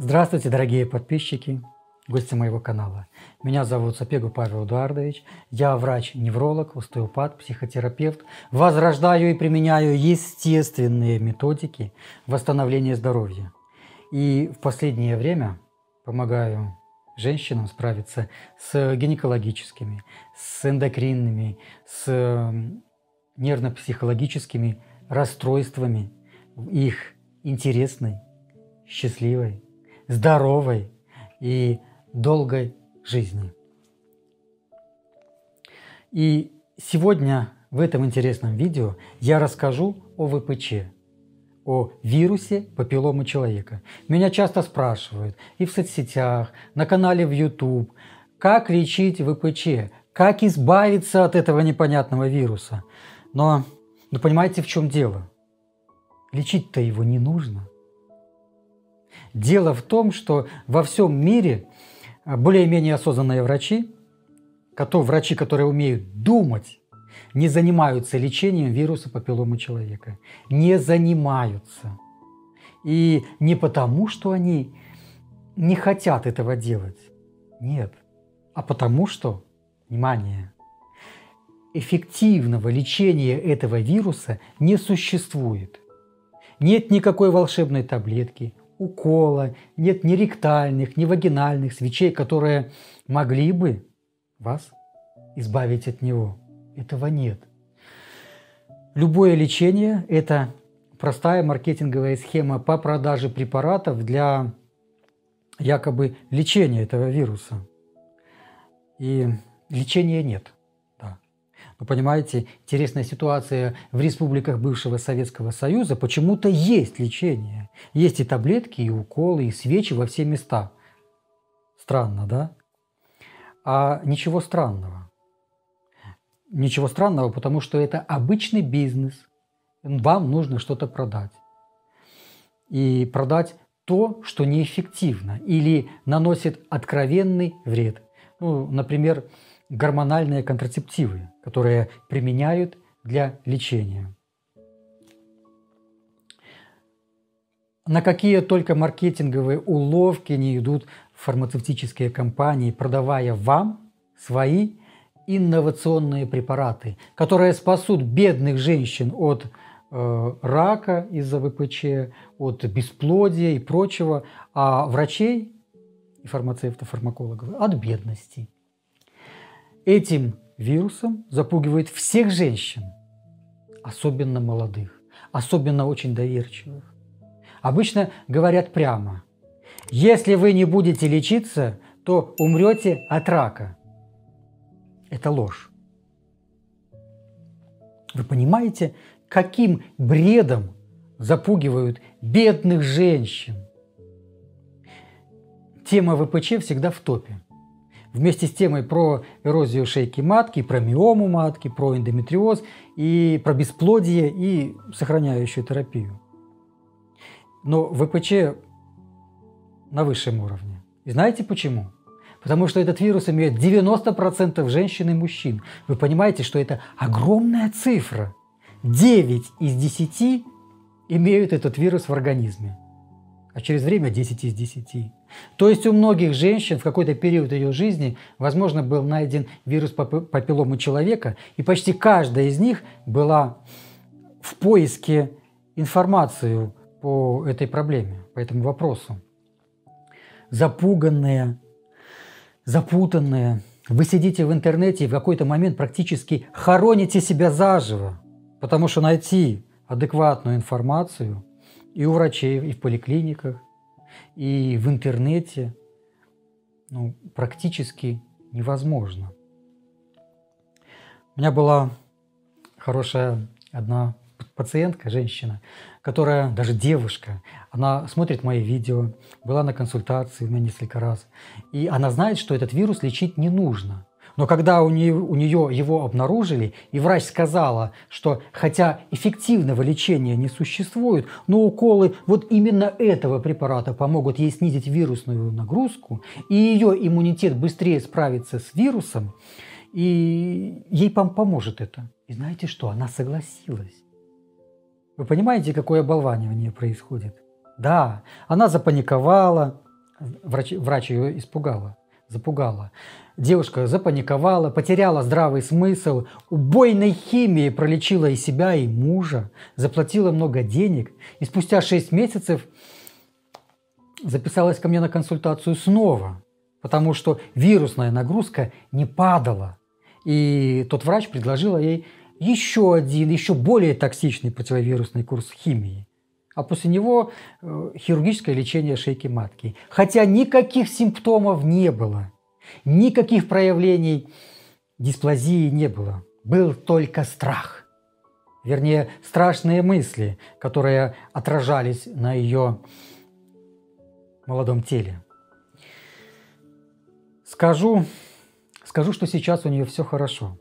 Здравствуйте, дорогие подписчики, гости моего канала. Меня зовут Сапегу Павел Эдуардович. Я врач-невролог, остеопат, психотерапевт. Возрождаю и применяю естественные методики восстановления здоровья. И в последнее время помогаю женщинам справиться с гинекологическими, с эндокринными, с нервно-психологическими расстройствами их интересной, счастливой, здоровой и долгой жизни. И сегодня в этом интересном видео я расскажу о ВПЧ, о вирусе папилломы человека. Меня часто спрашивают и в соцсетях, на канале в YouTube, как лечить ВПЧ, как избавиться от этого непонятного вируса. Но, ну понимаете, в чем дело? Лечить-то его не нужно. Дело в том, что во всем мире а, более-менее осознанные врачи, которые, врачи, которые умеют думать, не занимаются лечением вируса папилломы человека. Не занимаются. И не потому, что они не хотят этого делать. Нет. А потому что, внимание, эффективного лечения этого вируса не существует. Нет никакой волшебной таблетки, укола, нет ни ректальных, ни вагинальных свечей, которые могли бы вас избавить от него. Этого нет. Любое лечение – это простая маркетинговая схема по продаже препаратов для якобы лечения этого вируса. И лечения нет. Вы понимаете, интересная ситуация в республиках бывшего Советского Союза. Почему-то есть лечение. Есть и таблетки, и уколы, и свечи во все места. Странно, да? А ничего странного. Ничего странного, потому что это обычный бизнес. Вам нужно что-то продать. И продать то, что неэффективно или наносит откровенный вред. Ну, например, гормональные контрацептивы, которые применяют для лечения. На какие только маркетинговые уловки не идут фармацевтические компании, продавая вам свои инновационные препараты, которые спасут бедных женщин от э, рака из-за ВПЧ, от бесплодия и прочего, а врачей и фармацевтов, фармакологов от бедности. Этим вирусом запугивает всех женщин, особенно молодых, особенно очень доверчивых. Обычно говорят прямо, если вы не будете лечиться, то умрете от рака. Это ложь. Вы понимаете, каким бредом запугивают бедных женщин? Тема ВПЧ всегда в топе вместе с темой про эрозию шейки матки, про миому матки, про эндометриоз и про бесплодие и сохраняющую терапию. Но ВПЧ на высшем уровне. И знаете почему? Потому что этот вирус имеет 90% женщин и мужчин. Вы понимаете, что это огромная цифра. 9 из 10 имеют этот вирус в организме а через время 10 из 10. То есть у многих женщин в какой-то период ее жизни, возможно, был найден вирус папилломы человека, и почти каждая из них была в поиске информации по этой проблеме, по этому вопросу. Запуганные, запутанные. Вы сидите в интернете и в какой-то момент практически хороните себя заживо, потому что найти адекватную информацию – и у врачей, и в поликлиниках, и в интернете ну, практически невозможно. У меня была хорошая одна пациентка, женщина, которая, даже девушка, она смотрит мои видео, была на консультации у меня несколько раз, и она знает, что этот вирус лечить не нужно. Но когда у нее, у нее его обнаружили, и врач сказала, что хотя эффективного лечения не существует, но уколы вот именно этого препарата помогут ей снизить вирусную нагрузку, и ее иммунитет быстрее справится с вирусом, и ей поможет это. И знаете что? Она согласилась. Вы понимаете, какое оболванивание происходит? Да, она запаниковала, врач, врач ее испугала, запугала. Девушка запаниковала, потеряла здравый смысл, убойной химией пролечила и себя, и мужа, заплатила много денег, и спустя 6 месяцев записалась ко мне на консультацию снова, потому что вирусная нагрузка не падала. И тот врач предложил ей еще один, еще более токсичный противовирусный курс химии. А после него э, хирургическое лечение шейки матки. Хотя никаких симптомов не было, никаких проявлений дисплазии не было. Был только страх. Вернее, страшные мысли, которые отражались на ее молодом теле. Скажу, скажу, что сейчас у нее все хорошо.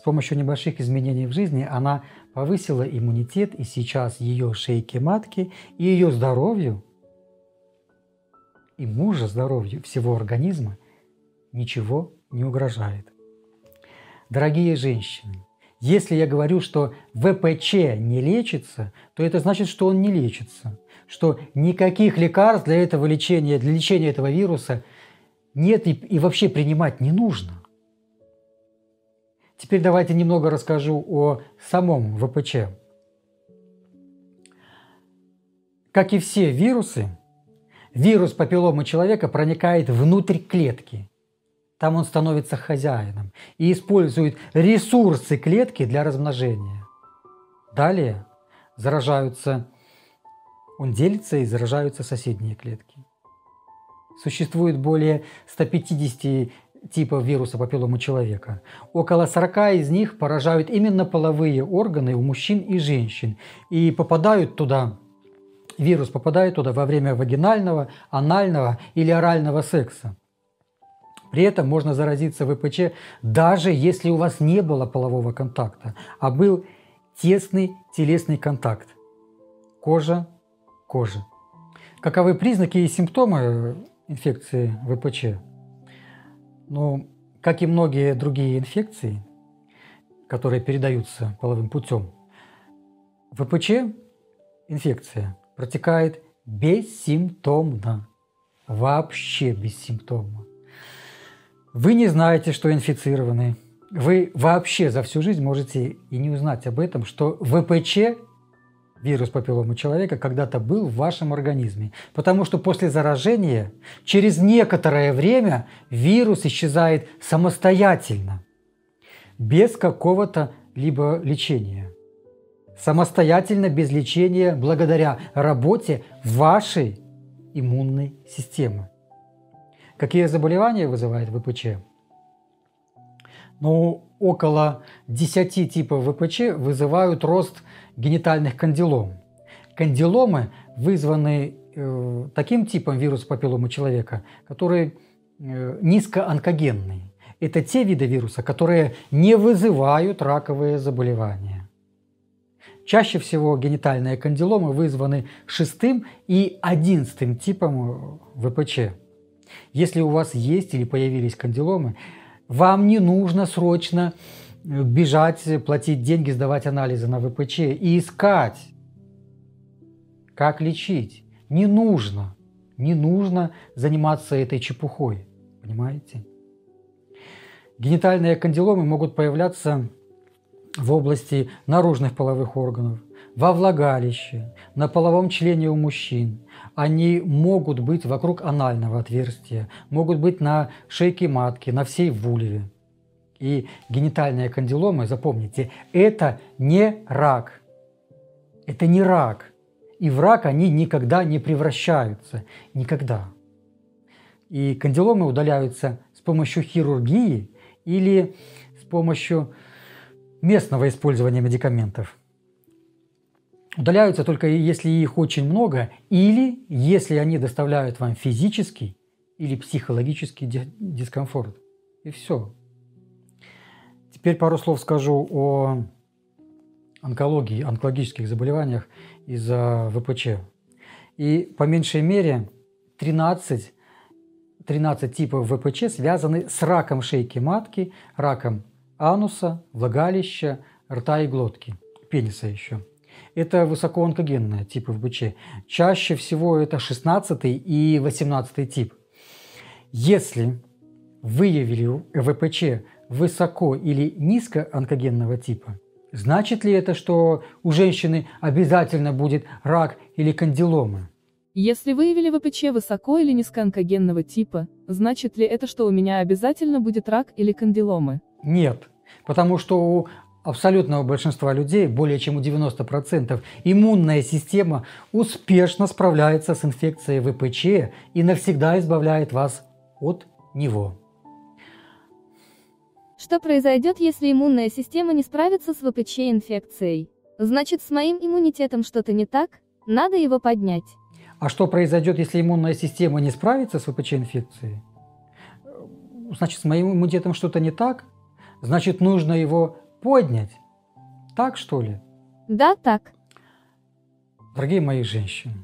С помощью небольших изменений в жизни она повысила иммунитет, и сейчас ее шейке матки и ее здоровью, и мужа здоровью всего организма ничего не угрожает. Дорогие женщины, если я говорю, что ВПЧ не лечится, то это значит, что он не лечится, что никаких лекарств для этого лечения, для лечения этого вируса нет и, и вообще принимать не нужно. Теперь давайте немного расскажу о самом ВПЧ. Как и все вирусы, вирус папилломы человека проникает внутрь клетки. Там он становится хозяином и использует ресурсы клетки для размножения. Далее заражаются, он делится и заражаются соседние клетки. Существует более 150 типов вируса папилломы человека. Около 40 из них поражают именно половые органы у мужчин и женщин. И попадают туда, вирус попадает туда во время вагинального, анального или орального секса. При этом можно заразиться ВПЧ даже если у вас не было полового контакта, а был тесный телесный контакт. Кожа, кожа. Каковы признаки и симптомы инфекции ВПЧ? Ну, как и многие другие инфекции, которые передаются половым путем, ВПЧ инфекция протекает бессимптомно, вообще бессимптомно. Вы не знаете, что инфицированы. Вы вообще за всю жизнь можете и не узнать об этом, что ВПЧ вирус папилломы человека когда-то был в вашем организме. Потому что после заражения через некоторое время вирус исчезает самостоятельно, без какого-то либо лечения. Самостоятельно, без лечения, благодаря работе вашей иммунной системы. Какие заболевания вызывает ВПЧ? Ну, около 10 типов ВПЧ вызывают рост генитальных кандилом. Кандиломы вызваны э, таким типом вируса папилломы человека, который э, низкоонкогенный. Это те виды вируса, которые не вызывают раковые заболевания. Чаще всего генитальные кандиломы вызваны шестым и одиннадцатым типом ВПЧ. Если у вас есть или появились кандиломы, вам не нужно срочно бежать, платить деньги, сдавать анализы на ВПЧ и искать, как лечить. Не нужно, не нужно заниматься этой чепухой, понимаете? Генитальные кандиломы могут появляться в области наружных половых органов, во влагалище, на половом члене у мужчин. Они могут быть вокруг анального отверстия, могут быть на шейке матки, на всей вульве. И генитальные кандиломы, запомните, это не рак. Это не рак. И в рак они никогда не превращаются. Никогда. И кандиломы удаляются с помощью хирургии или с помощью местного использования медикаментов. Удаляются только если их очень много или если они доставляют вам физический или психологический дискомфорт. И все. Теперь пару слов скажу о онкологии, онкологических заболеваниях из-за ВПЧ. И по меньшей мере 13, 13 типов ВПЧ связаны с раком шейки матки, раком ануса, влагалища, рта и глотки, пениса еще. Это высокоонкогенные типы ВПЧ. Чаще всего это 16 и 18 тип – Если выявили ВПЧ высоко или низко онкогенного типа, значит ли это, что у женщины обязательно будет рак или кандиломы? Если выявили ВПЧ высоко или низкоонкогенного типа, значит ли это, что у меня обязательно будет рак или кандиломы? Нет, потому что у абсолютного большинства людей, более чем у 90%, иммунная система успешно справляется с инфекцией ВПЧ и навсегда избавляет вас от него. Что произойдет, если иммунная система не справится с ВПЧ-инфекцией? Значит, с моим иммунитетом что-то не так? Надо его поднять. А что произойдет, если иммунная система не справится с ВПЧ-инфекцией? Значит, с моим иммунитетом что-то не так? Значит, нужно его поднять. Так что ли? Да, так. Дорогие мои женщины,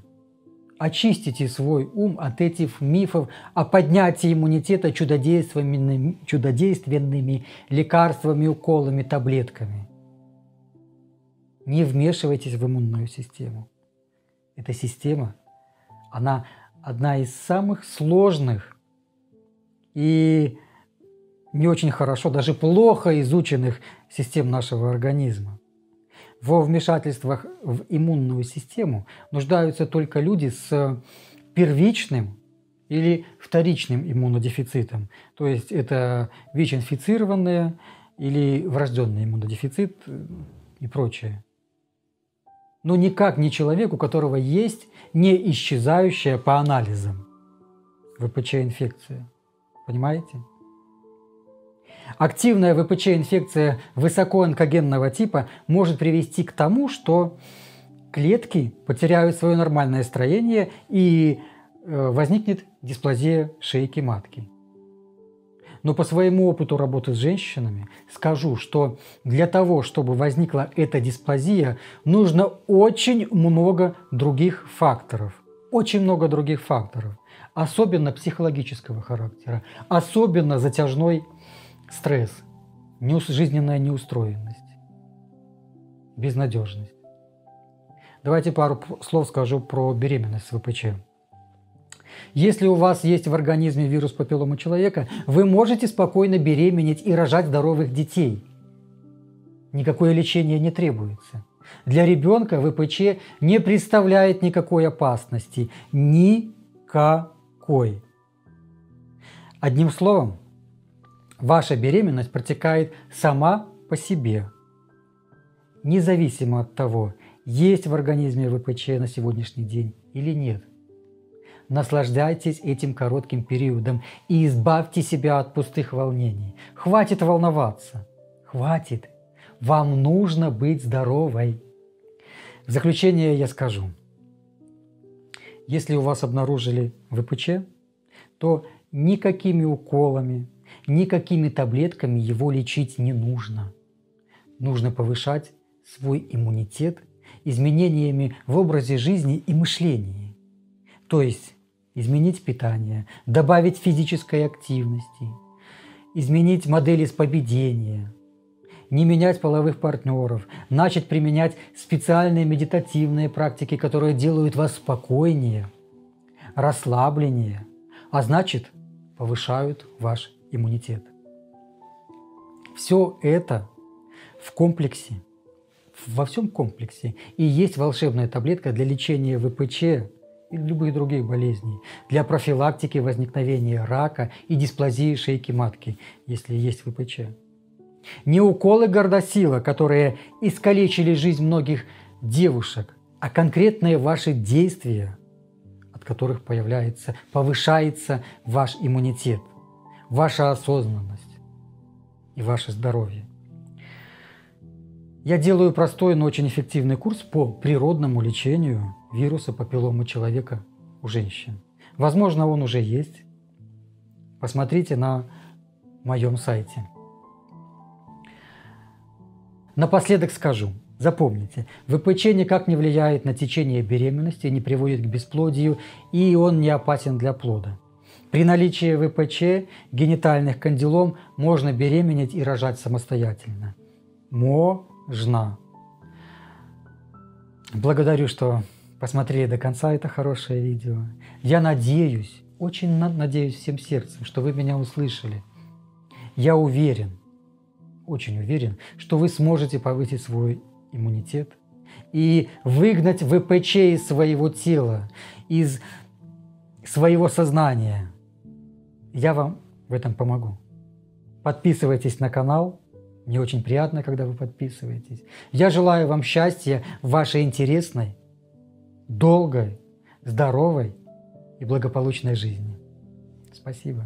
очистите свой ум от этих мифов о поднятии иммунитета чудодейственными, чудодейственными лекарствами, уколами, таблетками. Не вмешивайтесь в иммунную систему. Эта система, она одна из самых сложных и не очень хорошо, даже плохо изученных систем нашего организма. Во вмешательствах в иммунную систему нуждаются только люди с первичным или вторичным иммунодефицитом. То есть это ВИЧ-инфицированные или врожденный иммунодефицит и прочее. Но никак не человек, у которого есть не исчезающая по анализам ВПЧ-инфекция. Понимаете? Активная ВПЧ-инфекция высокоонкогенного типа может привести к тому, что клетки потеряют свое нормальное строение и э, возникнет дисплазия шейки матки. Но по своему опыту работы с женщинами скажу, что для того, чтобы возникла эта дисплазия, нужно очень много других факторов. Очень много других факторов. Особенно психологического характера. Особенно затяжной стресс, жизненная неустроенность, безнадежность. Давайте пару слов скажу про беременность с ВПЧ. Если у вас есть в организме вирус папиллома человека, вы можете спокойно беременеть и рожать здоровых детей. Никакое лечение не требуется. Для ребенка ВПЧ не представляет никакой опасности. Никакой. Одним словом, Ваша беременность протекает сама по себе, независимо от того, есть в организме ВПЧ на сегодняшний день или нет. Наслаждайтесь этим коротким периодом и избавьте себя от пустых волнений. Хватит волноваться. Хватит. Вам нужно быть здоровой. В заключение я скажу. Если у вас обнаружили ВПЧ, то никакими уколами, Никакими таблетками его лечить не нужно. Нужно повышать свой иммунитет изменениями в образе жизни и мышлении. То есть изменить питание, добавить физической активности, изменить модели поведения, не менять половых партнеров, начать применять специальные медитативные практики, которые делают вас спокойнее, расслабленнее, а значит повышают ваш иммунитет. Все это в комплексе, во всем комплексе и есть волшебная таблетка для лечения ВПЧ и любых других болезней, для профилактики возникновения рака и дисплазии шейки матки, если есть ВПЧ. Не уколы гордосила, которые искалечили жизнь многих девушек, а конкретные ваши действия, от которых появляется, повышается ваш иммунитет – ваша осознанность и ваше здоровье. Я делаю простой, но очень эффективный курс по природному лечению вируса папилломы человека у женщин. Возможно, он уже есть. Посмотрите на моем сайте. Напоследок скажу, запомните, ВПЧ никак не влияет на течение беременности, не приводит к бесплодию, и он не опасен для плода. При наличии ВПЧ генитальных кандилом можно беременеть и рожать самостоятельно. Можно. Благодарю, что посмотрели до конца это хорошее видео. Я надеюсь очень надеюсь всем сердцем, что вы меня услышали. Я уверен, очень уверен, что вы сможете повысить свой иммунитет и выгнать ВПЧ из своего тела, из своего сознания. Я вам в этом помогу. Подписывайтесь на канал. Мне очень приятно, когда вы подписываетесь. Я желаю вам счастья в вашей интересной, долгой, здоровой и благополучной жизни. Спасибо.